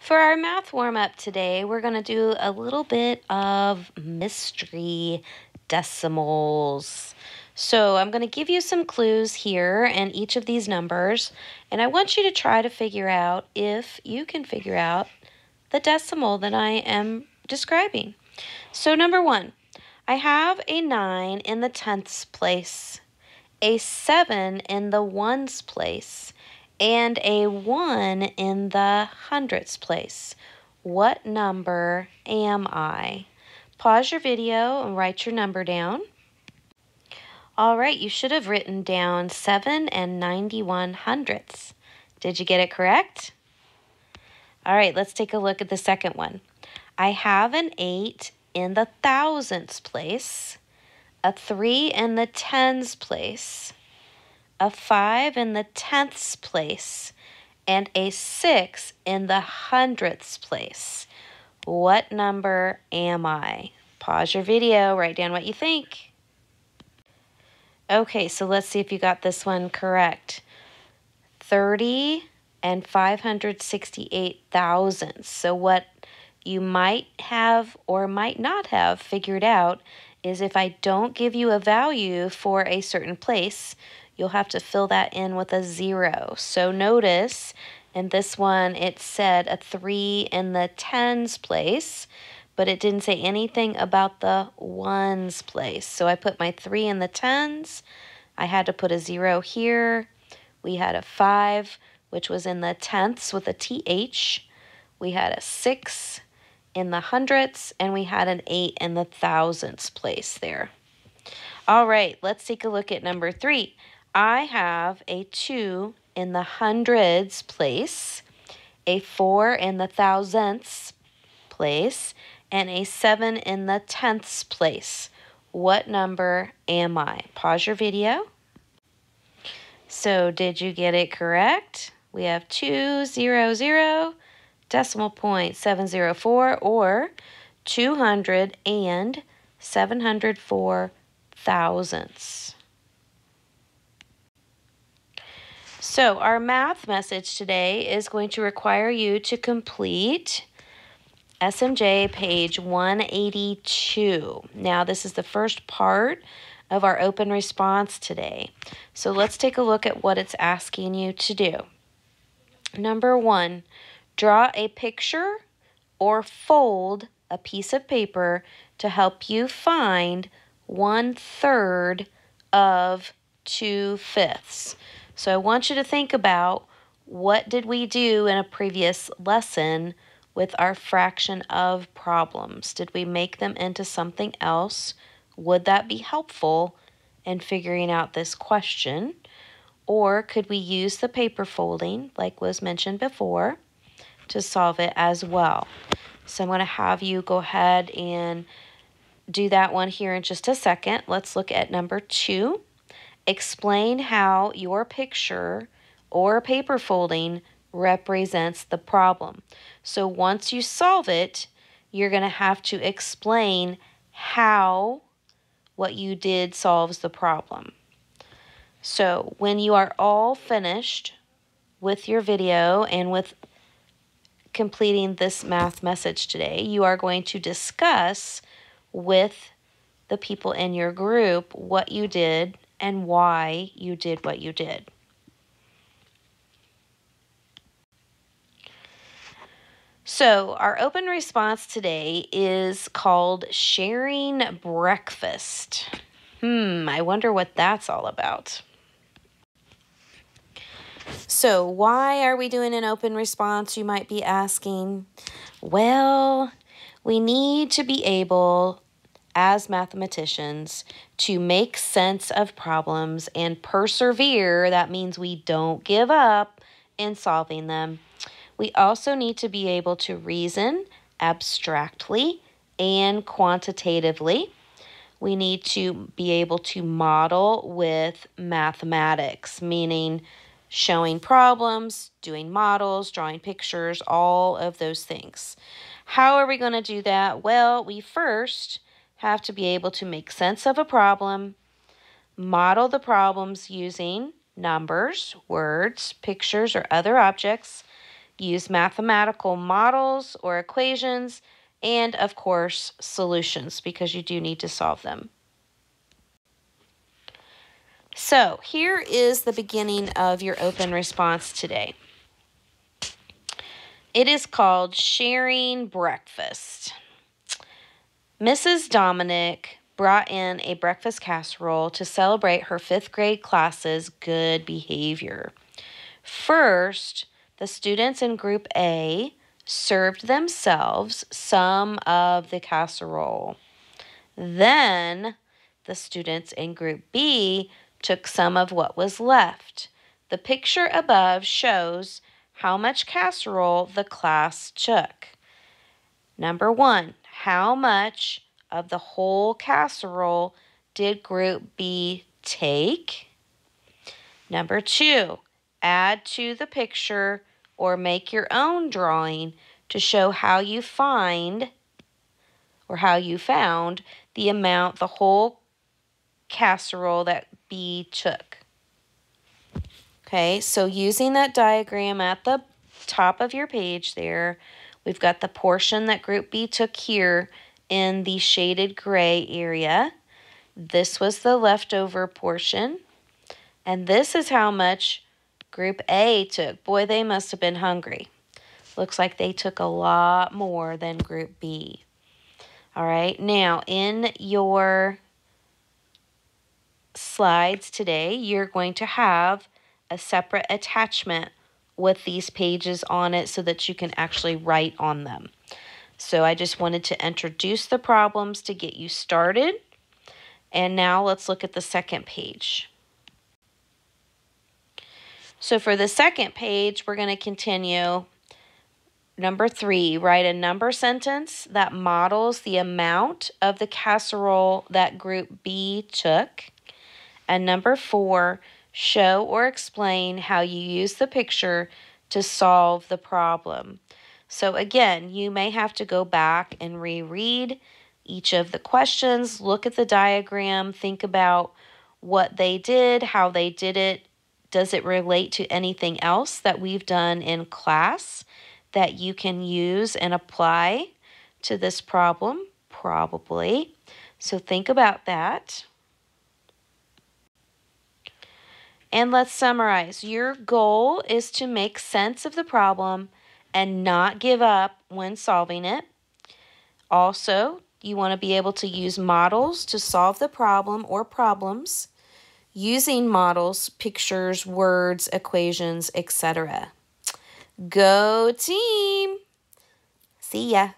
For our math warm up today, we're going to do a little bit of mystery decimals. So I'm going to give you some clues here and each of these numbers, and I want you to try to figure out if you can figure out the decimal that I am describing. So number one, I have a 9 in the tenths place, a 7 in the ones place, and a 1 in the hundredths place. What number am I? Pause your video and write your number down. All right, you should have written down 7 and 91 hundredths. Did you get it correct? All right, let's take a look at the second one. I have an 8 in the thousandths place, a 3 in the tens place, a 5 in the tenths place, and a 6 in the hundredths place. What number am I? Pause your video, write down what you think. Okay, so let's see if you got this one correct. 30 and 568 thousandths. So what you might have or might not have figured out is if I don't give you a value for a certain place, you'll have to fill that in with a zero. So notice in this one it said a 3 in the tens place, but it didn't say anything about the ones place. So I put my 3 in the tens. I had to put a 0 here. We had a 5, which was in the tenths with a TH. We had a 6 in the hundredths, and we had an 8 in the thousandths place there. All right, let's take a look at number 3. I have a 2 in the hundreds place, a 4 in the thousandths place, and a 7 in the tenths place. What number am I? Pause your video. So did you get it correct? We have 200 decimal point 704 or 200 and 704 thousandths. So our math message today is going to require you to complete SMJ page 182. Now this is the first part of our open response today. So let's take a look at what it's asking you to do. Number one, draw a picture or fold a piece of paper to help you find one third of two fifths. So I want you to think about what did we do in a previous lesson with our fraction of problems? Did we make them into something else? Would that be helpful in figuring out this question? Or could we use the paper folding, like was mentioned before, to solve it as well? So I'm going to have you go ahead and do that one here in just a second. Let's look at number two. Explain how your picture or paper folding represents the problem. So once you solve it, you're going to have to explain how what you did solves the problem. So when you are all finished with your video and with completing this math message today, you are going to discuss with the people in your group what you did and why you did what you did. So, our open response today is called Sharing Breakfast. Hmm, I wonder what that's all about. So, why are we doing an open response? You might be asking. Well, we need to be able as mathematicians to make sense of problems and persevere. That means we don't give up in solving them. We also need to be able to reason abstractly and quantitatively. We need to be able to model with mathematics, meaning showing problems, doing models, drawing pictures, all of those things. How are we going to do that? Well, we first have to be able to make sense of a problem, model the problems using numbers, words, pictures, or other objects, use mathematical models or equations, and of course, solutions because you do need to solve them. So here is the beginning of your open response today. It is called Sharing Breakfast. Mrs. Dominic brought in a breakfast casserole to celebrate her fifth grade class's good behavior. First, the students in Group A served themselves some of the casserole. Then, the students in Group B took some of what was left. The picture above shows how much casserole the class took. Number one, how much of the whole casserole did Group B take? Number two, add to the picture or make your own drawing to show how you find or how you found the amount the whole casserole that B took. Okay, so using that diagram at the top of your page there, we've got the portion that group B took here in the shaded gray area. This was the leftover portion. And this is how much Group A took. Boy, they must have been hungry. Looks like they took a lot more than Group B. All right, now in your slides today, you're going to have a separate attachment with these pages on it so that you can actually write on them. So I just wanted to introduce the problems to get you started. And now let's look at the second page. So for the second page, we're going to continue. Number three, write a number sentence that models the amount of the casserole that group B took. And number four, show or explain how you use the picture to solve the problem. So again, you may have to go back and reread each of the questions, look at the diagram, think about what they did, how they did it, does it relate to anything else that we've done in class that you can use and apply to this problem? Probably. So think about that. And let's summarize. Your goal is to make sense of the problem and not give up when solving it. Also, you want to be able to use models to solve the problem or problems using models, pictures, words, equations, etc. Go team! See ya!